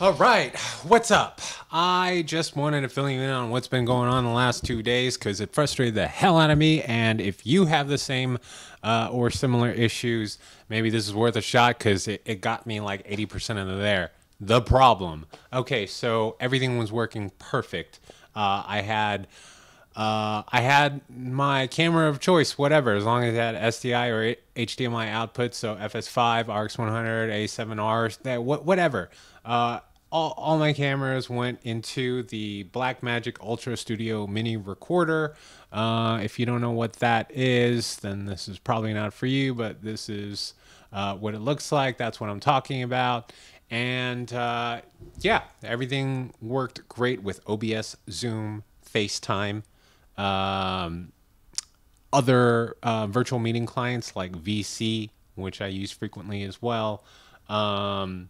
All right, what's up? I just wanted to fill you in on what's been going on the last two days because it frustrated the hell out of me. And if you have the same uh, or similar issues, maybe this is worth a shot because it, it got me like 80% of the there. The problem. Okay, so everything was working perfect. Uh, I had. Uh, I had my camera of choice, whatever, as long as it had SDI or HDMI output, so FS5, RX100, A7R, that whatever. Uh, all, all my cameras went into the Blackmagic Ultra Studio Mini Recorder. Uh, if you don't know what that is, then this is probably not for you, but this is uh, what it looks like. That's what I'm talking about. And uh, yeah, everything worked great with OBS, Zoom, FaceTime, um, other uh, virtual meeting clients like VC, which I use frequently as well. Um,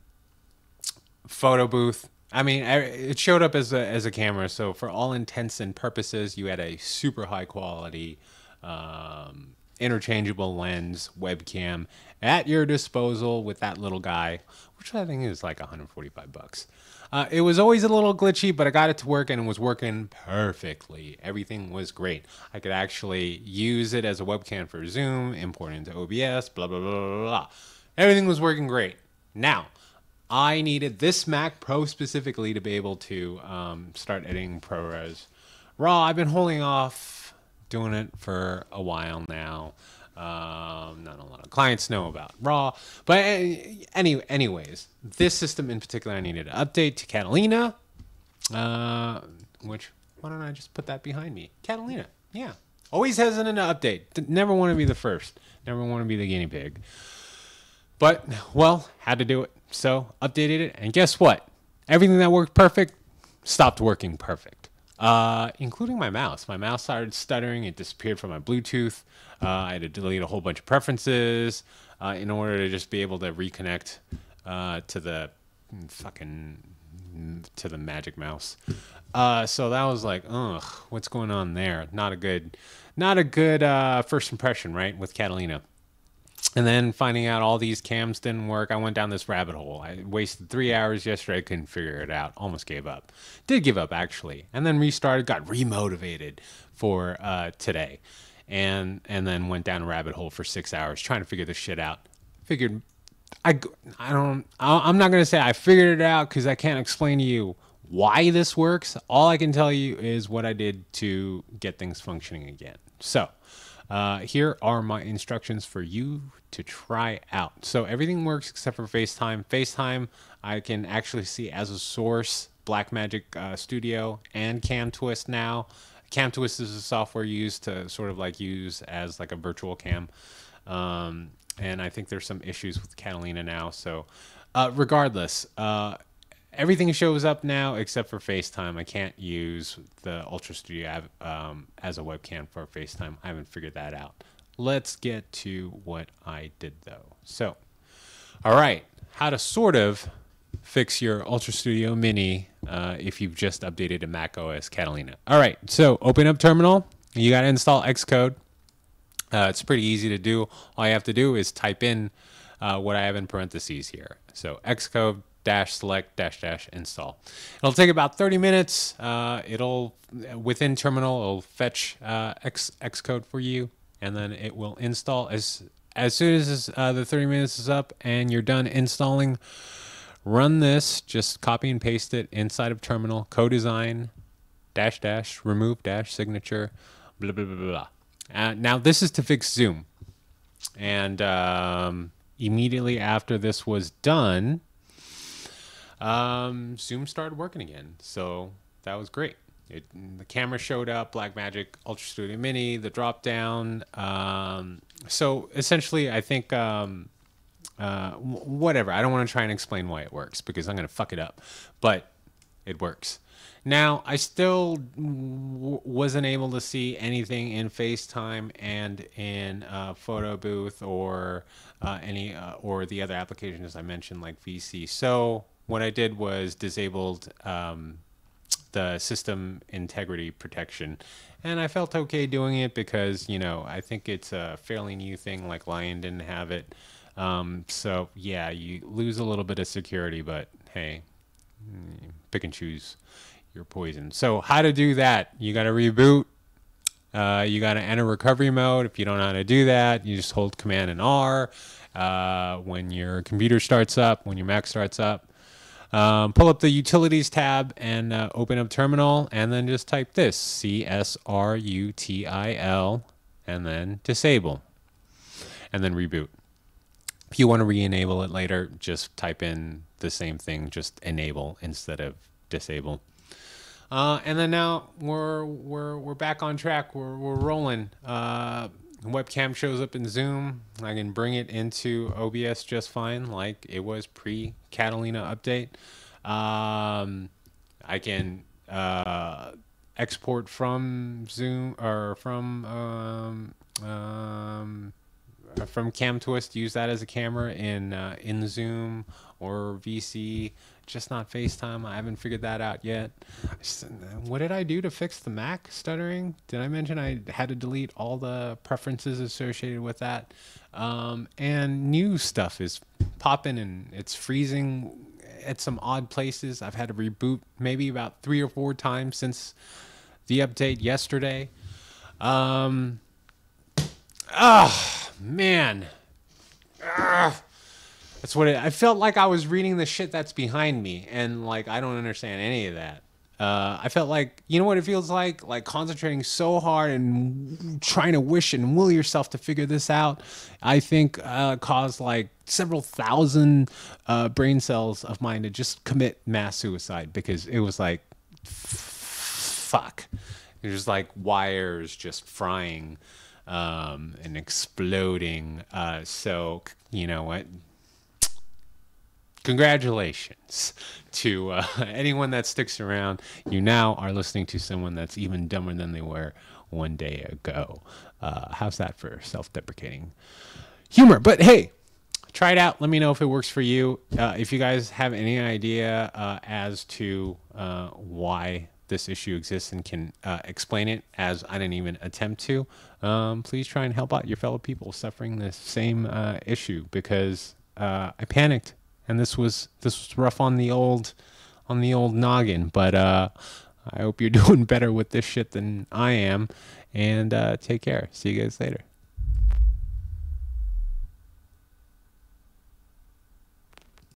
photo booth. I mean, it showed up as a as a camera, so for all intents and purposes, you had a super high quality, um, interchangeable lens webcam at your disposal with that little guy, which I think is like 145 bucks. Uh, it was always a little glitchy, but I got it to work and it was working perfectly. Everything was great. I could actually use it as a webcam for Zoom, import into OBS, blah blah blah blah blah. Everything was working great. Now I needed this Mac Pro specifically to be able to um, start editing ProRes RAW. I've been holding off doing it for a while now. Um, not a lot of clients know about RAW, but any, anyways, this system in particular, I needed to update to Catalina, uh, which why don't I just put that behind me? Catalina, yeah, always hesitant to update. Never want to be the first. Never want to be the guinea pig. But well, had to do it. So updated it, and guess what? Everything that worked perfect stopped working perfect, uh, including my mouse. My mouse started stuttering. It disappeared from my Bluetooth. Uh, I had to delete a whole bunch of preferences uh, in order to just be able to reconnect uh, to the fucking to the Magic Mouse. Uh, so that was like, ugh, what's going on there? Not a good, not a good uh, first impression, right? With Catalina and then finding out all these cams didn't work, I went down this rabbit hole. I wasted three hours yesterday, I couldn't figure it out. Almost gave up. Did give up actually, and then restarted. Got remotivated for uh, today, and and then went down a rabbit hole for six hours trying to figure this shit out. Figured, I I don't. I'm not gonna say I figured it out because I can't explain to you why this works. All I can tell you is what I did to get things functioning again. So. Uh, here are my instructions for you to try out. So everything works except for FaceTime. FaceTime, I can actually see as a source Blackmagic uh, Studio and CamTwist now. CamTwist is a software used to sort of like use as like a virtual cam. Um, and I think there's some issues with Catalina now. So uh, regardless, uh, everything shows up now except for FaceTime. I can't use the Ultra Studio um, as a webcam for FaceTime. I haven't figured that out. Let's get to what I did though. So, all right, how to sort of fix your Ultra Studio Mini uh, if you've just updated to Mac OS Catalina. All right, so open up Terminal. You got to install Xcode. Uh, it's pretty easy to do. All you have to do is type in uh, what I have in parentheses here. So Xcode dash select dash dash install. It'll take about 30 minutes. Uh, it'll within terminal it'll fetch uh, X Xcode for you, and then it will install as as soon as uh, the 30 minutes is up and you're done installing. Run this. Just copy and paste it inside of terminal. codesign dash dash remove dash signature blah blah blah blah. Uh, now this is to fix Zoom, and um, immediately after this was done um, Zoom started working again. So that was great. It, the camera showed up, Blackmagic Ultra Studio Mini, the drop down. Um, so essentially, I think um, uh, whatever. I don't want to try and explain why it works because I'm going to fuck it up, but it works. Now, I still w- wasn't able to see anything in FaceTime and in uh, Photo Booth or uh, any uh, or the other applications I mentioned like VC. So what I did was disabled um, the system integrity protection. And I felt okay doing it because, you know, I think it's a fairly new thing, like Lion didn't have it. Um, so, yeah, you lose a little bit of security, but hey, pick and choose your poison. So how to do that? You got to reboot. Uh, you got to enter recovery mode. If you don't know how to do that, you just hold Command and R. Uh, when your computer starts up, when your Mac starts up, um, pull up the Utilities tab and uh, open up Terminal, and then just type this C S R U T I L, and then disable, and then reboot. If you want to re-enable it later, just type in the same thing, just enable instead of disable. Uh, and then now we're we're we're back on track. We're we're rolling. Uh, webcam shows up in Zoom. I can bring it into OBS just fine, like it was pre Catalina update. Um, I can uh, export from Zoom or from um, um, from CamTwist. Use that as a camera in uh, in Zoom or VC just not FaceTime. I haven't figured that out yet. What did I do to fix the Mac stuttering? Did I mention I had to delete all the preferences associated with that? Um, and new stuff is popping and it's freezing at some odd places. I've had to reboot maybe about three or four times since the update yesterday. Um, oh, man. Ah. That's what it, I felt like I was reading the shit that's behind me, and like I don't understand any of that. Uh, I felt like you know what it feels like, like concentrating so hard and trying to wish and will yourself to figure this out. I think uh, caused like several thousand uh, brain cells of mine to just commit mass suicide because it was like, fuck. There's like wires just frying um, and exploding. Uh, so you know what? Congratulations to uh, anyone that sticks around. You now are listening to someone that's even dumber than they were one day ago. Uh, how's that for self deprecating humor? But hey, try it out. Let me know if it works for you. Uh, if you guys have any idea uh, as to uh, why this issue exists and can uh, explain it as I didn't even attempt to, um, please try and help out your fellow people suffering the same issue because I panicked and this was this was rough on the old on the old noggin. But uh, I hope you're doing better with this shit than I am. And uh, take care. See you guys later.